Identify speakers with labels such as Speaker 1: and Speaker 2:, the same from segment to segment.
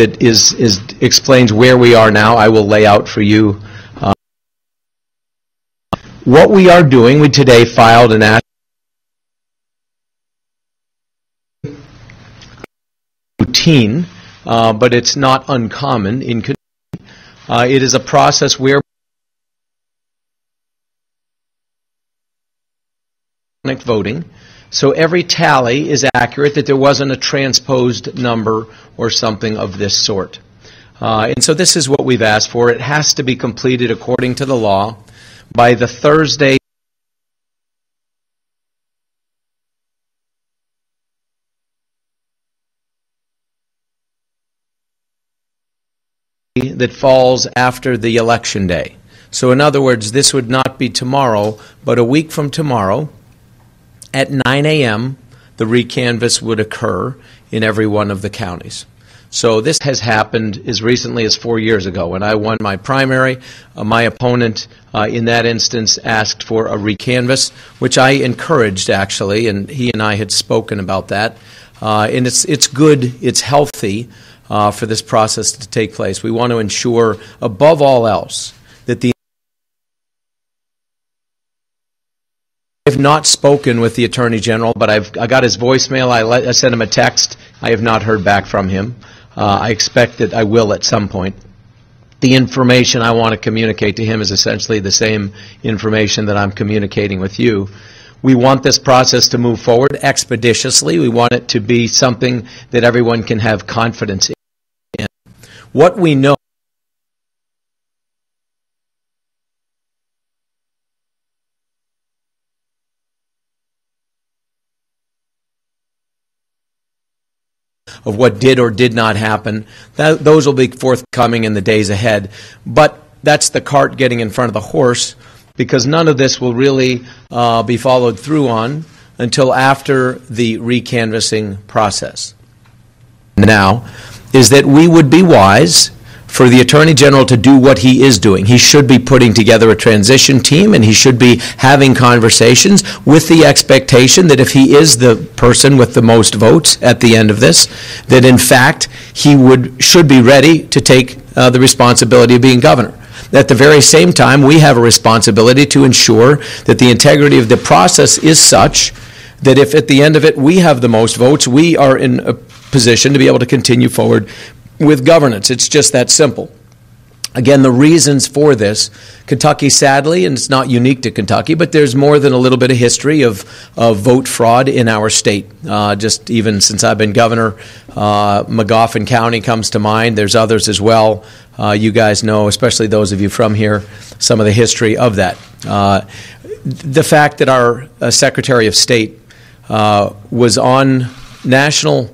Speaker 1: that is, is, explains where we are now, I will lay out for you. uh, What we are doing, we today filed an act routine, uh, but it's not uncommon in. Uh, it is a process where voting, so every tally is accurate, that there wasn't a transposed number or something of this sort. Uh, And so this is what we've asked for. It has to be completed according to the law by the Thursday that falls after the election day. So in other words, this would not be tomorrow, but a week from tomorrow, at 9 a.m., the recanvass would occur in every one of the counties. So this has happened as recently as four years ago. When I won my primary, uh, my opponent uh, in that instance asked for a recanvass, which I encouraged actually, and he and I had spoken about that. Uh, and it's it's good, it's healthy uh, for this process to take place. We want to ensure, above all else, that the have not spoken with the Attorney General, but I've, I got his voicemail. I, let, I sent him a text. I have not heard back from him. Uh, I expect that I will at some point. The information I want to communicate to him is essentially the same information that I'm communicating with you. We want this process to move forward expeditiously. We want it to be something that everyone can have confidence in. What we know of what did or did not happen. That, those will be forthcoming in the days ahead. But that's the cart getting in front of the horse because none of this will really uh, be followed through on until after the recanvassing process. Now, is that we would be wise for the Attorney General to do what he is doing. He should be putting together a transition team and he should be having conversations with the expectation that if he is the person with the most votes at the end of this, that in fact he would, should be ready to take uh, the responsibility of being governor. At the very same time, we have a responsibility to ensure that the integrity of the process is such that if at the end of it we have the most votes, we are in a position to be able to continue forward with governance. It's just that simple. Again, the reasons for this, Kentucky sadly, and it's not unique to Kentucky, but there's more than a little bit of history of, of vote fraud in our state. Uh, just even since I've been governor, uh, Magoffin County comes to mind. There's others as well. Uh, you guys know, especially those of you from here, some of the history of that. Uh, the fact that our uh, Secretary of State uh, was on national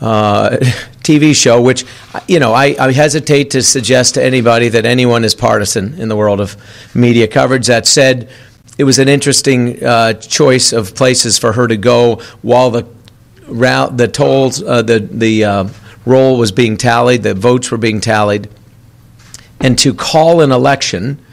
Speaker 1: TV show, which, you know, I, I hesitate to suggest to anybody that anyone is partisan in the world of media coverage. That said, it was an interesting uh, choice of places for her to go while the route, the tolls, uh, the the uh, roll was being tallied, the votes were being tallied, and to call an election.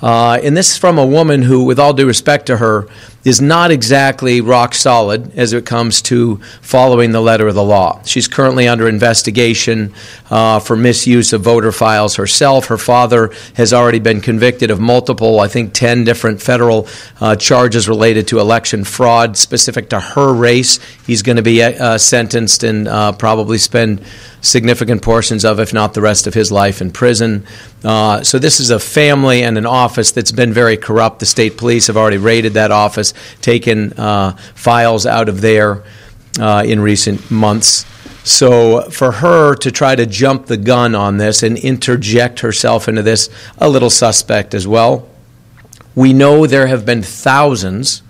Speaker 1: Uh, and this is from a woman who, with all due respect to her, is not exactly rock solid as it comes to following the letter of the law. She's currently under investigation uh, for misuse of voter files herself. Her father has already been convicted of multiple, I think, 10 different federal uh, charges related to election fraud specific to her race. He's going to be uh, sentenced and uh, probably spend significant portions of, if not the rest of his life, in prison. Uh, so this is a family and an office that's been very corrupt. The state police have already raided that office, taken uh, files out of there uh, in recent months. So for her to try to jump the gun on this and interject herself into this, a little suspect as well. We know there have been thousands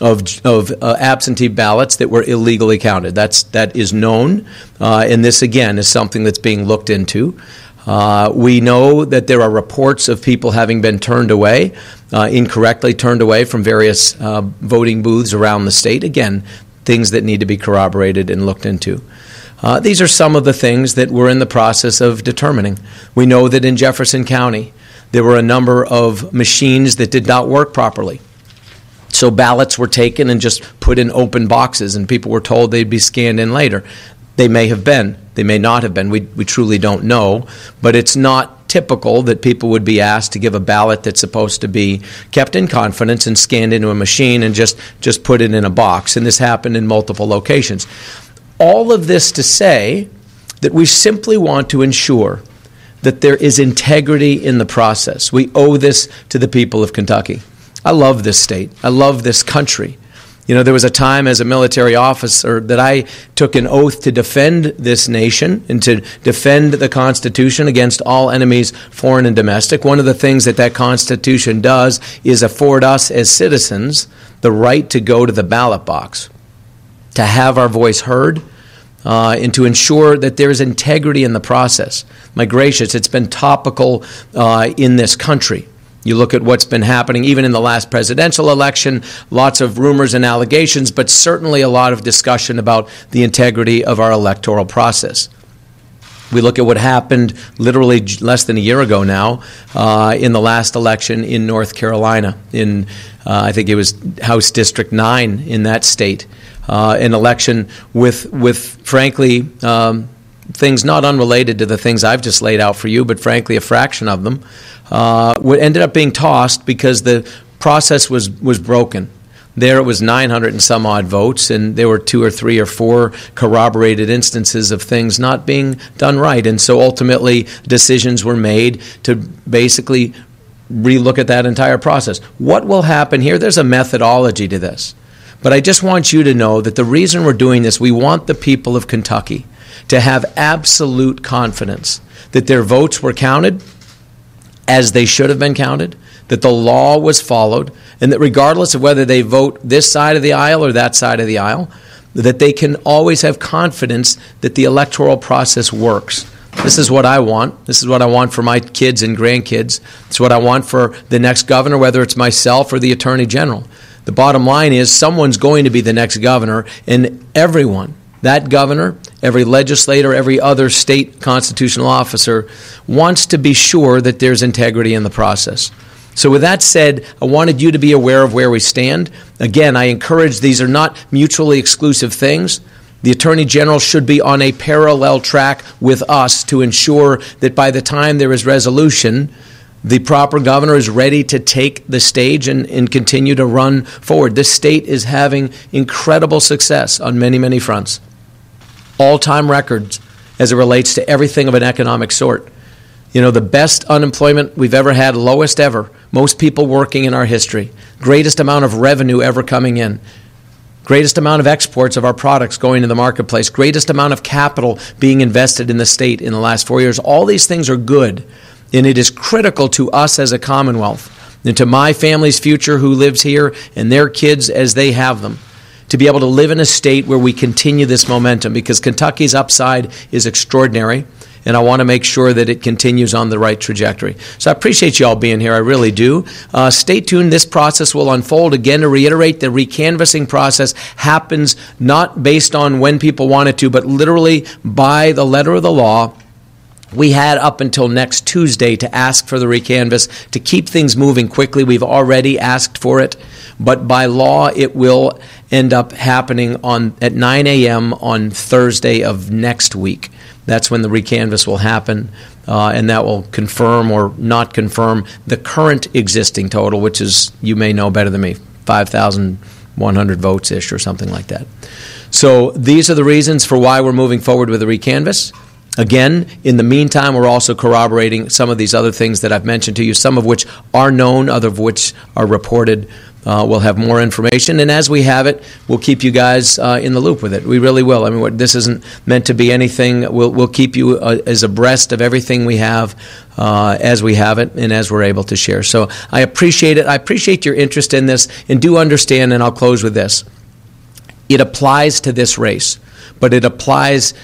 Speaker 1: of, of uh, absentee ballots that were illegally counted. That's, that is known, uh, and this again is something that's being looked into. Uh, we know that there are reports of people having been turned away, uh, incorrectly turned away from various uh, voting booths around the state. Again, things that need to be corroborated and looked into. Uh, these are some of the things that we're in the process of determining. We know that in Jefferson County, there were a number of machines that did not work properly. So ballots were taken and just put in open boxes, and people were told they'd be scanned in later. They may have been. They may not have been. We, we truly don't know. But it's not typical that people would be asked to give a ballot that's supposed to be kept in confidence and scanned into a machine and just, just put it in a box. And this happened in multiple locations. All of this to say that we simply want to ensure that there is integrity in the process. We owe this to the people of Kentucky. I love this state. I love this country. You know, there was a time as a military officer that I took an oath to defend this nation and to defend the Constitution against all enemies, foreign and domestic. One of the things that that Constitution does is afford us as citizens the right to go to the ballot box, to have our voice heard, uh, and to ensure that there is integrity in the process. My gracious, it's been topical uh, in this country. You look at what's been happening even in the last presidential election, lots of rumors and allegations, but certainly a lot of discussion about the integrity of our electoral process. We look at what happened literally less than a year ago now uh, in the last election in North Carolina, in uh, I think it was House District 9 in that state. Uh, an election with, with frankly, um, things not unrelated to the things I've just laid out for you, but frankly, a fraction of them uh, ended up being tossed because the process was, was broken. There it was 900 and some odd votes, and there were two or three or four corroborated instances of things not being done right. And so ultimately, decisions were made to basically relook at that entire process. What will happen here? There's a methodology to this. But I just want you to know that the reason we're doing this, we want the people of Kentucky to have absolute confidence that their votes were counted as they should have been counted, that the law was followed, and that regardless of whether they vote this side of the aisle or that side of the aisle, that they can always have confidence that the electoral process works. This is what I want. This is what I want for my kids and grandkids. It's what I want for the next governor, whether it's myself or the attorney general. The bottom line is someone's going to be the next governor, and everyone, that governor, every legislator, every other state constitutional officer wants to be sure that there's integrity in the process. So, with that said, I wanted you to be aware of where we stand. Again, I encourage these are not mutually exclusive things. The Attorney General should be on a parallel track with us to ensure that by the time there is resolution, the proper governor is ready to take the stage and, and continue to run forward. This state is having incredible success on many, many fronts all time records as it relates to everything of an economic sort. You know, the best unemployment we've ever had, lowest ever, most people working in our history, greatest amount of revenue ever coming in, greatest amount of exports of our products going to the marketplace, greatest amount of capital being invested in the state in the last four years. All these things are good, and it is critical to us as a Commonwealth and to my family's future who lives here and their kids as they have them to be able to live in a state where we continue this momentum because Kentucky's upside is extraordinary. And I want to make sure that it continues on the right trajectory. So I appreciate you all being here. I really do. Uh, stay tuned. This process will unfold. Again, to reiterate, the recanvassing process happens not based on when people want it to, but literally by the letter of the law we had up until next Tuesday to ask for the recanvass to keep things moving quickly. We've already asked for it, but by law, it will end up happening on at 9 a.m. on Thursday of next week. That's when the recanvass will happen, uh, and that will confirm or not confirm the current existing total, which is, you may know better than me, 5,100 votes ish or something like that. So these are the reasons for why we're moving forward with the recanvass. Again, in the meantime, we're also corroborating some of these other things that I've mentioned to you, some of which are known, other of which are reported. Uh, we'll have more information, and as we have it, we'll keep you guys uh, in the loop with it. We really will. I mean, what, this isn't meant to be anything. We'll, we'll keep you uh, as abreast of everything we have uh, as we have it and as we're able to share. So I appreciate it. I appreciate your interest in this, and do understand, and I'll close with this. It applies to this race, but it applies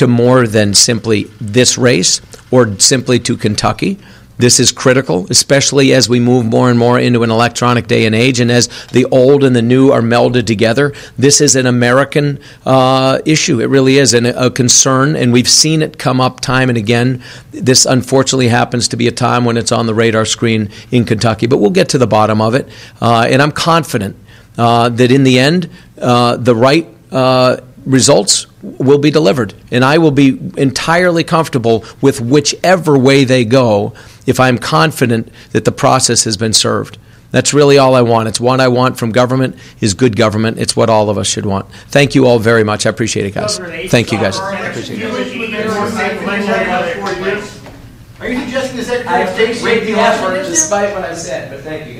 Speaker 1: to more than simply this race or simply to Kentucky. This is critical, especially as we move more and more into an electronic day and age, and as the old and the new are melded together. This is an American uh, issue. It really is and a concern, and we've seen it come up time and again. This unfortunately happens to be a time when it's on the radar screen in Kentucky, but we'll get to the bottom of it. Uh, and I'm confident uh, that in the end, uh, the right uh, results will be delivered. And I will be entirely comfortable with whichever way they go if I'm confident that the process has been served. That's really all I want. It's what I want from government is good government. It's what all of us should want. Thank you all very much. I appreciate it, guys. Thank you, guys. Appreciate it.
Speaker 2: Are you suggesting the Secretary
Speaker 1: I
Speaker 2: of State
Speaker 1: appreciate the
Speaker 2: break
Speaker 1: effort despite what I said, but thank you.